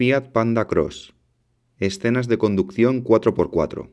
Fiat Panda Cross. Escenas de conducción 4x4.